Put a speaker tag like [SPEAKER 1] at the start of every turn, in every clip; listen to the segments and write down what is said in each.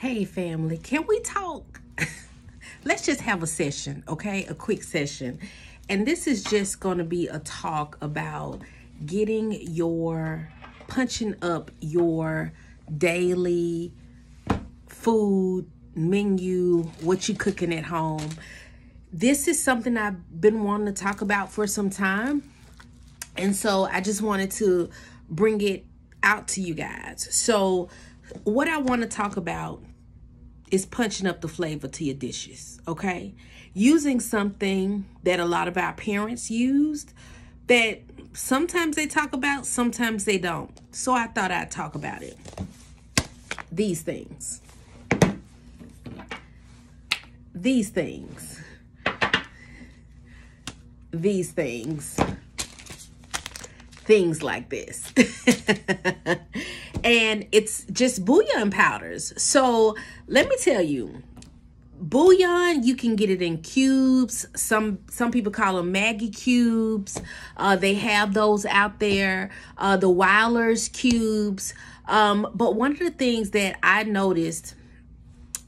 [SPEAKER 1] Hey, family, can we talk? Let's just have a session, okay? A quick session. And this is just going to be a talk about getting your punching up your daily food menu, what you cooking at home. This is something I've been wanting to talk about for some time. And so I just wanted to bring it out to you guys. So what I want to talk about is punching up the flavor to your dishes, okay? Using something that a lot of our parents used that sometimes they talk about, sometimes they don't. So I thought I'd talk about it. These things. These things. These things. Things like this. and it's just bouillon powders. So let me tell you, bouillon you can get it in cubes. Some some people call them Maggi cubes. Uh, they have those out there. Uh, the Wyler's cubes. Um, but one of the things that i noticed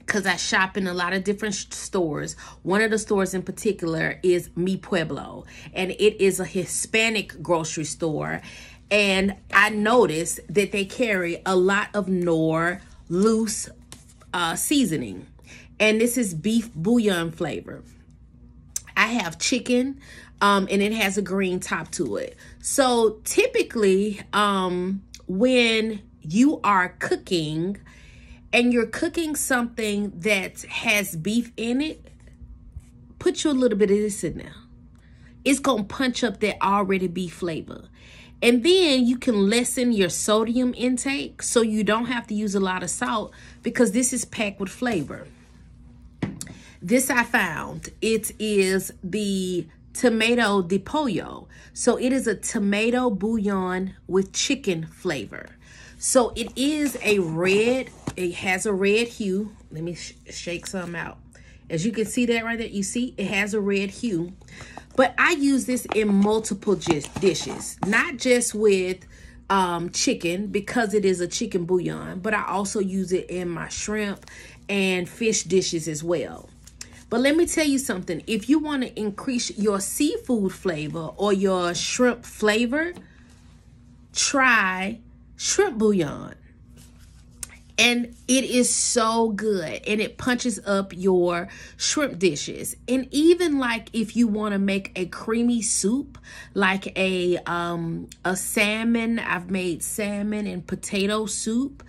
[SPEAKER 1] because i shop in a lot of different stores one of the stores in particular is mi pueblo. And it is a hispanic grocery store and I noticed that they carry a lot of Knorr loose uh, seasoning. And this is beef bouillon flavor. I have chicken um, and it has a green top to it. So typically um, when you are cooking and you're cooking something that has beef in it, put you a little bit of this in there. It's going to punch up that already beef flavor. And then you can lessen your sodium intake so you don't have to use a lot of salt because this is packed with flavor. This I found. It is the tomato de pollo. So it is a tomato bouillon with chicken flavor. So it is a red, it has a red hue. Let me sh shake some out. As you can see that right there, you see it has a red hue. But I use this in multiple just dishes, not just with um, chicken because it is a chicken bouillon, but I also use it in my shrimp and fish dishes as well. But let me tell you something. If you want to increase your seafood flavor or your shrimp flavor, try shrimp bouillon and it is so good. And it punches up your shrimp dishes. And even like if you want to make a creamy soup like a um a salmon i've made salmon and potato soup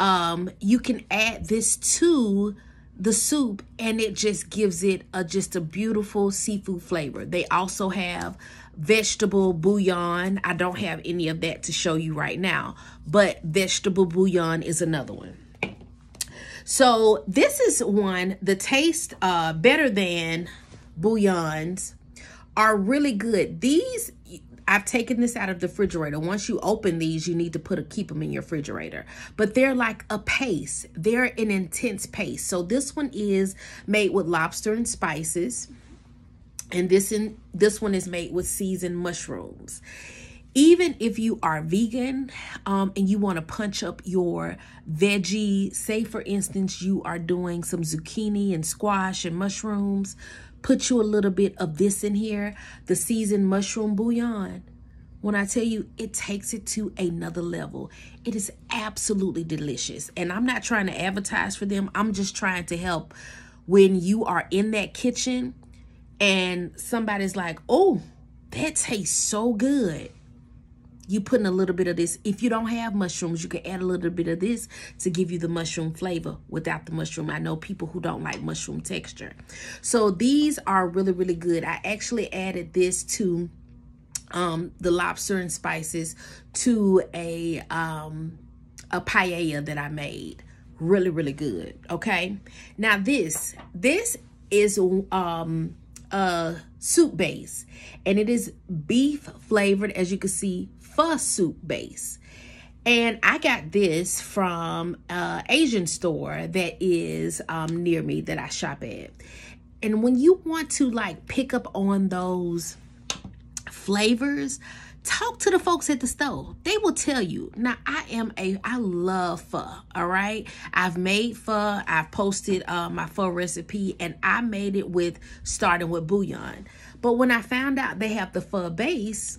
[SPEAKER 1] um you can add this to the soup and it just gives it a just a beautiful seafood flavor. They also have vegetable bouillon. I don't have any of that to show you right now, but vegetable bouillon is another one. So this is one, the taste uh, better than bouillons are really good. These, I've taken this out of the refrigerator. Once you open these, you need to put a keep them in your refrigerator. But they're like a paste. They're an intense paste. So this one is made with lobster and spices and this in this one is made with seasoned mushrooms even if you are vegan um, and you want to punch up your veggie say for instance you are doing some zucchini and squash and mushrooms put you a little bit of this in here the seasoned mushroom bouillon when I tell you it takes it to another level, it is absolutely delicious. And I'm not trying to advertise for them. I'm just trying to help when you are in that kitchen and somebody's like, oh, that tastes so good. You putting a little bit of this. If you don't have mushrooms, you can add a little bit of this to give you the mushroom flavor without the mushroom. I know people who don't like mushroom texture. So these are really, really good. I actually added this to um, the lobster and spices to a, um, a paella that I made. Really, really good. Okay. Now this, this is, um, uh, soup base. And it is beef flavored, as you can see, pho soup base. And I got this from an Asian store that is um, near me that I shop at. And when you want to like pick up on those flavors, talk to the folks at the store. They will tell you. Now, I am a, I love pho, all right? I've made pho. I've posted uh, my pho recipe, and I made it with, starting with bouillon. But when I found out they have the pho base,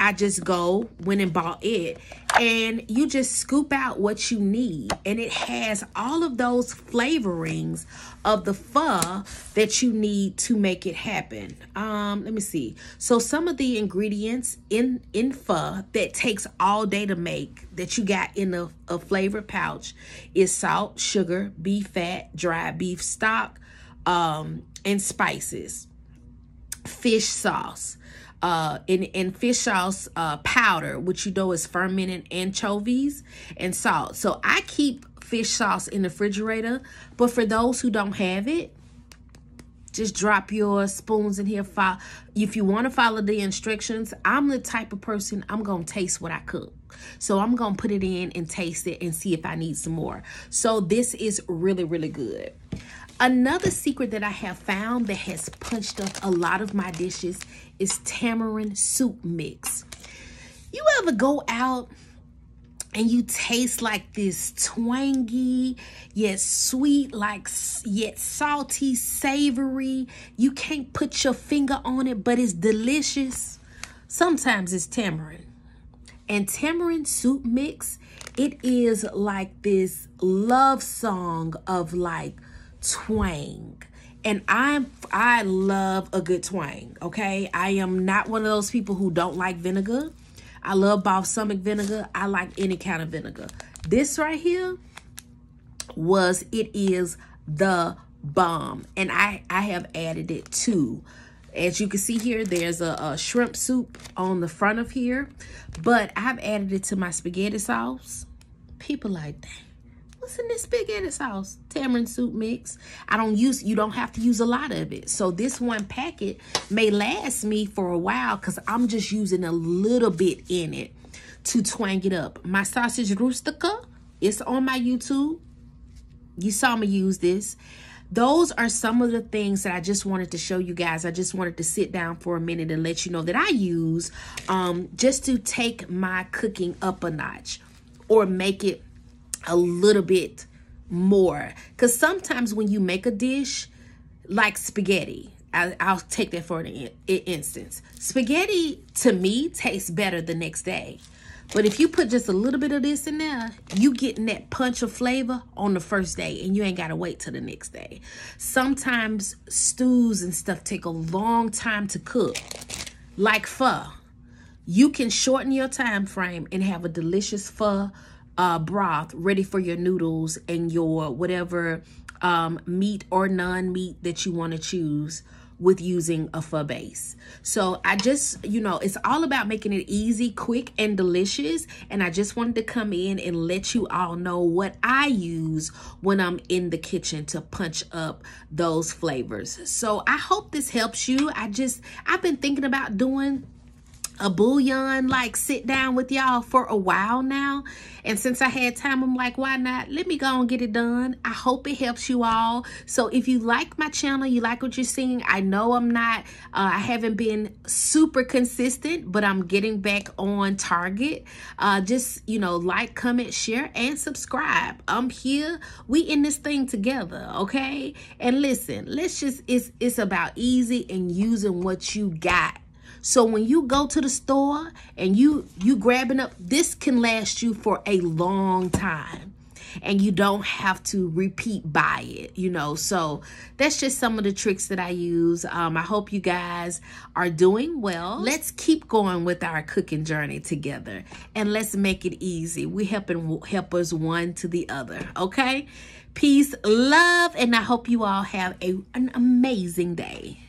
[SPEAKER 1] I just go, went and bought it. And you just scoop out what you need. And it has all of those flavorings of the pho that you need to make it happen. Um, let me see. So some of the ingredients in, in pho that takes all day to make that you got in a, a flavor pouch is salt, sugar, beef fat, dried beef stock, um, and spices. Fish sauce uh, in, in fish sauce uh, powder, which you know is fermented anchovies and salt. So I keep fish sauce in the refrigerator, but for those who don't have it, just drop your spoons in here. If you want to follow the instructions, I'm the type of person, I'm going to taste what I cook. So I'm going to put it in and taste it and see if I need some more. So this is really, really good. Another secret that I have found that has punched up a lot of my dishes is tamarind soup mix. You ever go out and you taste like this twangy yet sweet like yet salty savory? You can't put your finger on it but it's delicious. Sometimes it's tamarind. And tamarind soup mix it is like this love song of like twang and I'm I love a good twang, okay? I am not one of those people who don't like vinegar. I love balsamic vinegar. I like any kind of vinegar. This right here was it is the bomb and I I have added it too. As you can see here, there's a, a shrimp soup on the front of here, but I've added it to my spaghetti sauce. People like that what's in this spaghetti sauce? Tamarind soup mix. I don't use, you don't have to use a lot of it. So this one packet may last me for a while because I'm just using a little bit in it to twang it up. My sausage rustica, it's on my YouTube. You saw me use this. Those are some of the things that I just wanted to show you guys. I just wanted to sit down for a minute and let you know that I use um, just to take my cooking up a notch or make it a little bit more. Because sometimes when you make a dish like spaghetti, I, will take that for an instance. Spaghetti to me tastes better the next day. But if you put just a little bit of this in there, you getting that punch of flavor on the first day and you ain't got to wait till the next day. Sometimes stews and stuff take a long time to cook. Like pho. You can shorten your time frame and have a delicious pho uh, broth ready for your noodles and your whatever um, meat or non-meat that you want to choose with using a pho base. So I just, you know, it's all about making it easy, quick, and delicious. And I just wanted to come in and let you all know what I use when I'm in the kitchen to punch up those flavors. So I hope this helps you. I just, I've been thinking about doing a bouillon like sit down with y'all for a while now. And since i had time i'm like why not? Let me go and get it done. I hope it helps you all. So if you like my channel you like what you're seeing i know i'm not uh, i haven't been super consistent but i'm getting back on target. Uh, just you know like comment share and subscribe. I'm here. We in this thing together okay? And listen let's just it's it's about easy and using what you got so when you go to the store and you you grabbing up, this can last you for a long time. And you don't have to repeat buy it you know? So that's just some of the tricks that i use. Um, i hope you guys are doing well. Let's keep going with our cooking journey together and let's make it easy. We helping help us one to the other okay? Peace love and i hope you all have a, an amazing day